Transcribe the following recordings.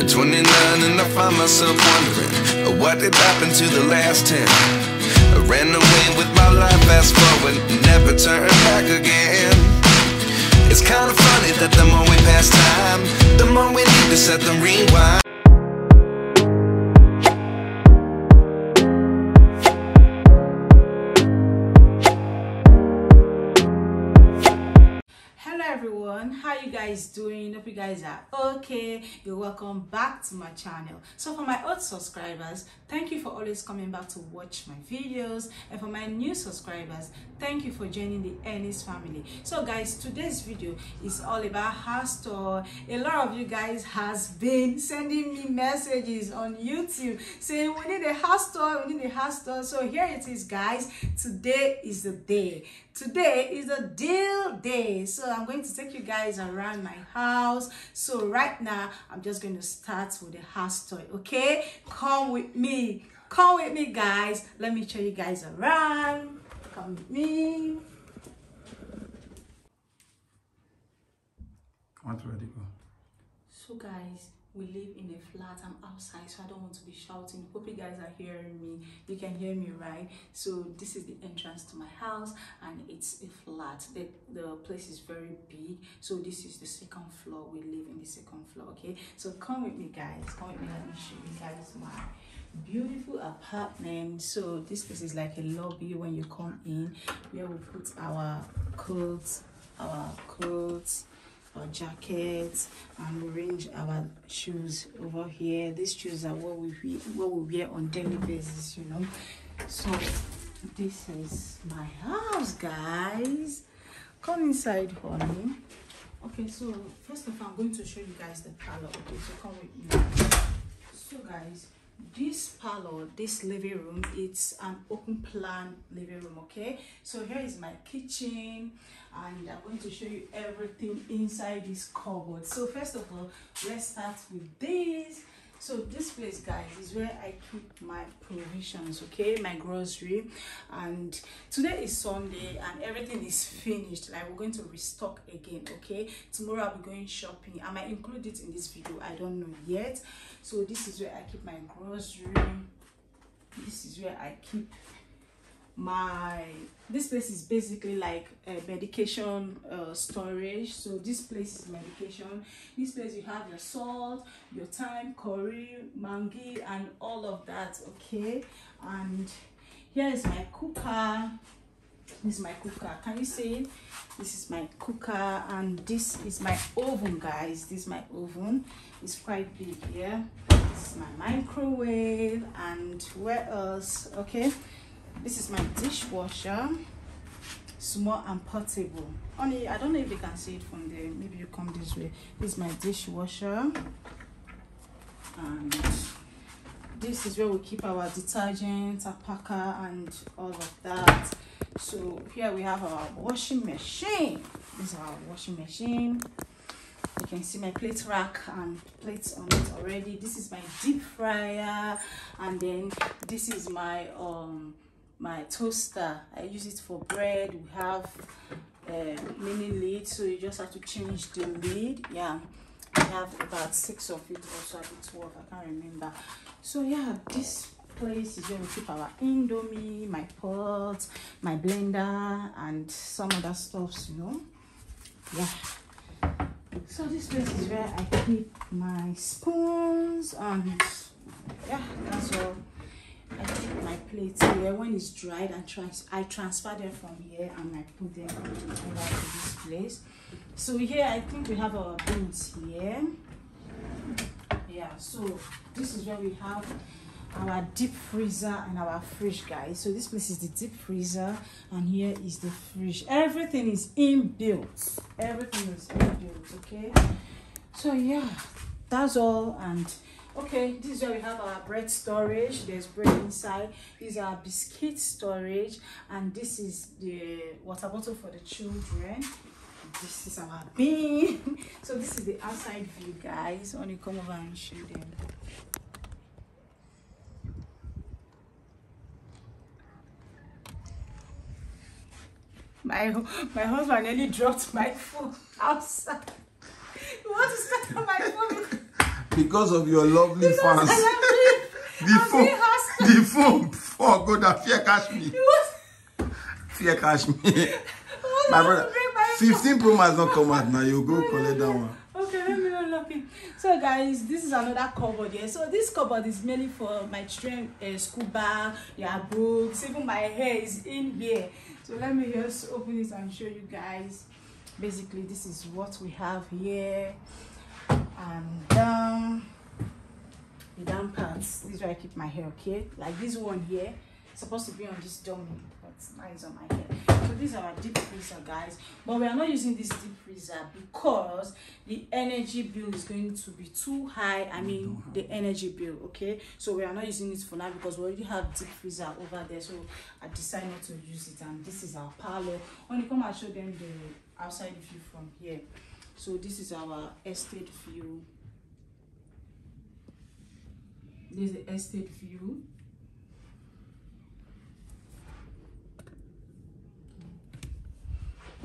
At 29 and I find myself wondering uh, what did happen to the last 10. I ran away with my life, fast forward, never turn back again. It's kind of funny that the more we pass time, the more we need to set them rewind. Everyone how you guys doing? Hope you guys are okay. You're welcome back to my channel. So for my old subscribers thank you for always coming back to watch my videos. And for my new subscribers thank you for joining the Ennis family. So guys today's video is all about house tour a lot of you guys has been sending me messages on youtube saying we need a house tour we need a house tour so here it is guys. Today is the day today is a deal day. So i'm going to take you guys around my house. So right now i'm just going to start with the house tour okay? Come with me. Come with me guys. Let me show you guys around. Come with me. Want ready go? so guys we live in a flat i'm outside so i don't want to be shouting. Hope you guys are hearing me. You can hear me right? So this is the entrance to my house and it's a flat. The, the place is very big. So this is the second floor. We live in the second floor okay? So come with me guys. Come with me. Let me show you guys my beautiful apartment. So this place is like a lobby when you come in where we put our coats our coats our jackets and we arrange our shoes over here. These shoes are what we what we wear on daily basis you know. So this is my house guys. Come inside honey. Okay so first of all i'm going to show you guys the parlor okay so come with me. So guys this parlor this living room it's an open plan living room okay? So here is my kitchen and i'm going to show you everything inside this cupboard. So first of all let's start with this so this place guys is where i keep my provisions okay? My grocery. And today is sunday and everything is finished. Like we're going to restock again okay? Tomorrow i'll be going shopping. I might include it in this video. I don't know yet. So this is where i keep my grocery. This is where i keep my this place is basically like a medication uh, storage. So this place is medication. This place you have your salt your thyme curry Maggi and all of that okay? And here is my cooker. This is my cooker. Can you see? This is my cooker and this is my oven guys. This is my oven. It's quite big here this is my microwave and where else? Okay this is my dishwasher small and portable. Only i don't know if you can see it from there. Maybe you come this way. This is my dishwasher. And this is where we keep our detergent alpaca and all of that. So here we have our washing machine. This is our washing machine. You can see my plate rack and plates on it already. This is my deep fryer. And then this is my um my toaster. I use it for bread. We have a mini lid so you just have to change the lid. Yeah. I have about six of it also have 12 i can't remember. So yeah this place is where we keep our indomie my pot my blender and some other stuffs you know. Yeah. So this place is where i keep my spoons and yeah that's all I take my plates here when it's dried and trans I transfer them from here and I put them over to this place. So here I think we have our beans here. Yeah, so this is where we have our deep freezer and our fridge guys. So this place is the deep freezer and here is the fridge. Everything is inbuilt. Everything is inbuilt, okay? So yeah, that's all and okay this is where we have our bread storage. There's bread inside. These are biscuit storage and this is the water bottle for the children. This is our bin. So this is the outside view guys. When you come over and show them. My my husband nearly dropped my phone outside. You want to start on my phone because of your lovely Because fans. The phone, the phone before go down. Fear catch me. Fear catch me. Why My brother, my phone? 15 Pro Max not come out now. You go collect that one. Okay, let me unlock it. So guys, this is another cupboard here. So this cupboard is mainly for my children uh, school bag, their books, even my hair is in here. So let me just open it and show you guys. Basically, this is what we have here. And um, the down parts. This is where I keep my hair, okay? Like this one here, supposed to be on this dummy, but now it's on my head. So these are our deep freezer, guys. But we are not using this deep freezer because the energy bill is going to be too high. I mean, the energy bill, okay? So we are not using it for now because we already have deep freezer over there. So I decided not to use it. And this is our parlor. When you come and show them the outside view from here. So this is our estate view. This is the estate view.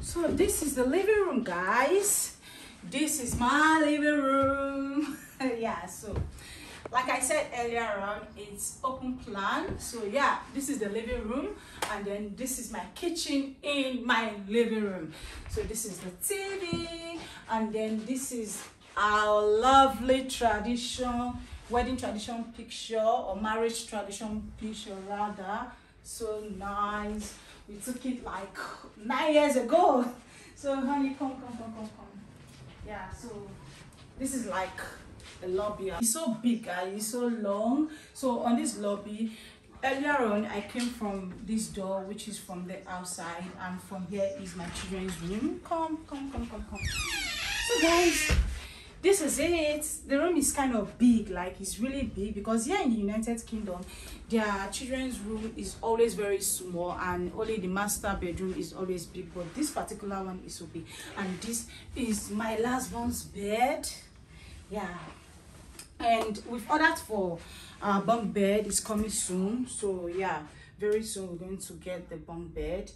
So this is the living room, guys. This is my living room. yeah, so like I said earlier on, it's open plan. So yeah, this is the living room, and then this is my kitchen in my living room. So this is the TV, and then this is our lovely tradition, wedding tradition picture or marriage tradition picture rather. So nice. We took it like nine years ago. So honey, come, come, come, come, come. Yeah, so this is like a lobby. It's so big, guys. It's so long. So on this lobby, earlier on, I came from this door, which is from the outside, and from here is my children's room. Come, come, come, come, come. So guys, this is it. The room is kind of big, like it's really big because here in the United Kingdom, their children's room is always very small and only the master bedroom is always big. But this particular one is so big, and this is my last one's bed. Yeah, and we've ordered for our bunk bed. It's coming soon, so yeah, very soon we're going to get the bunk bed.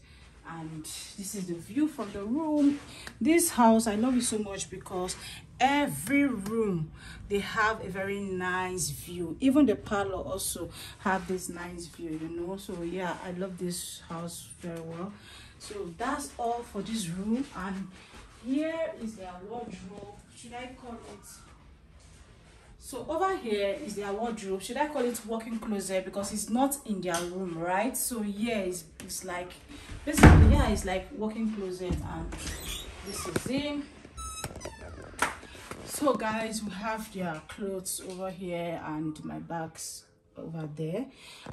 And this is the view from the room. This house i love it so much because every room they have a very nice view. Even the parlor also have this nice view you know? So yeah i love this house very well. So that's all for this room. And here is their wardrobe. Should i call it so over here is their wardrobe. Should i call it walking closet? Because it's not in their room right? So yeah it's, it's like basically yeah it's like walking closet and this is it. So guys we have their clothes over here and my bags over there.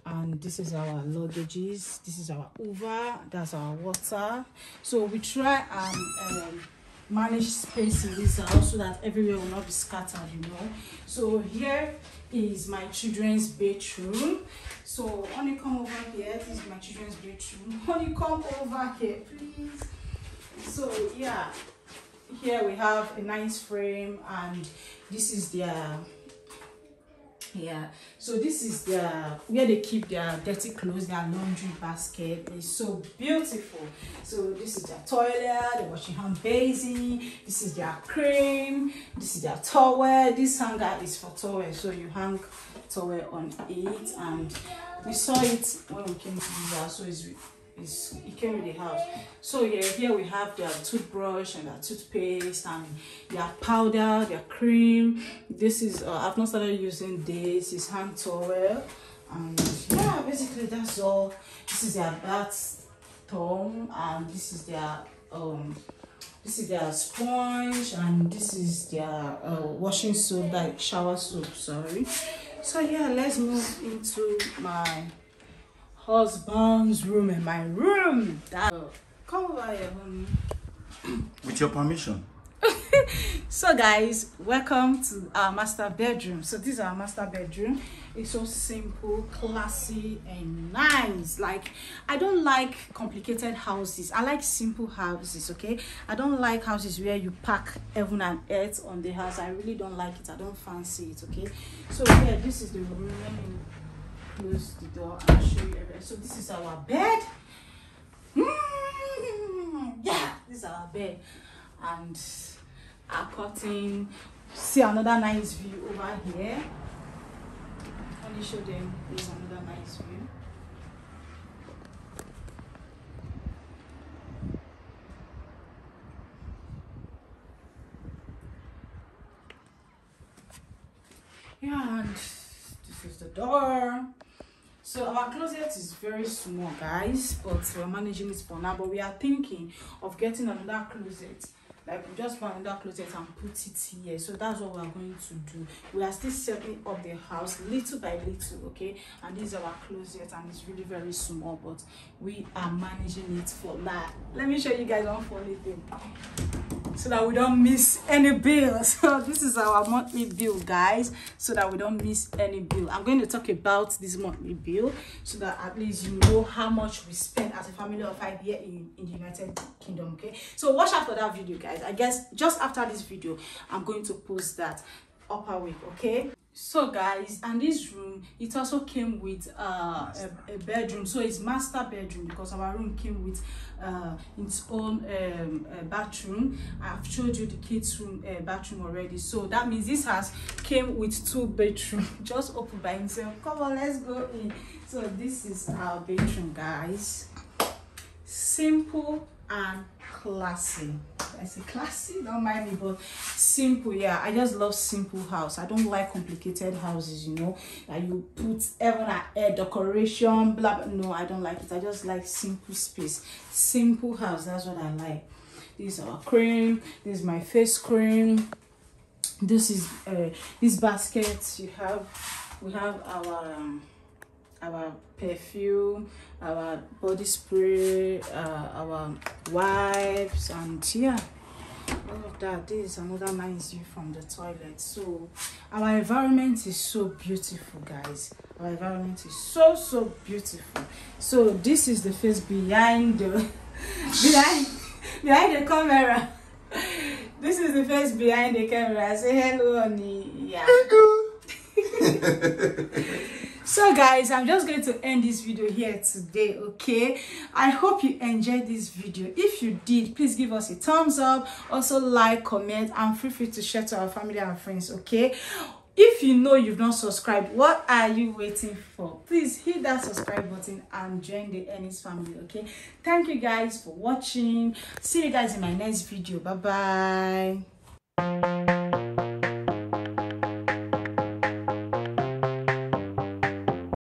And this is our luggages. This is our over that's our water. So we try and um, manage space in this house so that everywhere will not be scattered you know. So here is my children's bedroom. So honey come over here. This is my children's bedroom. Honey come over here please. So yeah. Here we have a nice frame and this is their yeah so this is their where they keep their dirty clothes their laundry basket. It's so beautiful. So this is their toilet the washing hand basin this is their cream this is their towel. This hanger is for towel so you hang towel on it. And we saw it when we came to the house so it's it's, it came with the house. So yeah, here we have their toothbrush and their toothpaste and their powder, their cream. This is uh, I've not started using this. It's hand towel, and yeah, basically that's all. This is their bath towel, and this is their um. This is their sponge and this is their uh, washing soap, like shower soap, sorry. So yeah, let's move into my husband's room and my room. That come over here, honey. With your permission. So guys, welcome to our master bedroom. So this is our master bedroom. It's so simple, classy, and nice. Like I don't like complicated houses. I like simple houses, okay? I don't like houses where you pack heaven and earth on the house. I really don't like it. I don't fancy it, okay? So yeah, this is the room. Close the door and show you everything. So this is our bed. Mm, yeah, this is our bed. And our curtain see another nice view over here let me show them this another nice view yeah and this is the door so our closet is very small guys but we're managing it for now but we are thinking of getting another closet like we just buy another closet and put it here. So that's what we are going to do. We are still setting up the house little by little okay? And this is our closet and it's really very small but we are managing it for that. Let me show you guys one funny thing. So that we don't miss any bill. So this is our monthly bill guys. So that we don't miss any bill. I'm going to talk about this monthly bill so that at least you know how much we spend as a family of five here in in the united kingdom okay? So watch out for that video guys i guess just after this video i'm going to post that upper week okay? So guys and this room it also came with uh, a, a bedroom. So it's master bedroom because our room came with uh, its own um, uh, bathroom. I've showed you the kids room uh, bathroom already. So that means this has came with two bedroom. Just open by himself. Come on let's go in. So this is our bedroom guys. Simple and classy. I say classy don't mind me but simple yeah. I just love simple house. I don't like complicated houses you know that you put even a air decoration blah, blah. No i don't like it. I just like simple space. Simple house that's what i like. This is our cream. This is my face cream. This is uh this basket you have. We have our um, our perfume our body spray uh, our wipes and yeah all of that. This is another nice view from the toilet. So our environment is so beautiful guys. Our environment is so so beautiful. So this is the face behind the behind behind the camera. This is the face behind the camera. Say hello honey. Yeah so guys i'm just going to end this video here today okay? I hope you enjoyed this video. If you did please give us a thumbs up. Also like comment and feel free to share to our family and friends okay? If you know you've not subscribed what are you waiting for? Please hit that subscribe button and join the Ennis family okay? Thank you guys for watching. See you guys in my next video. Bye bye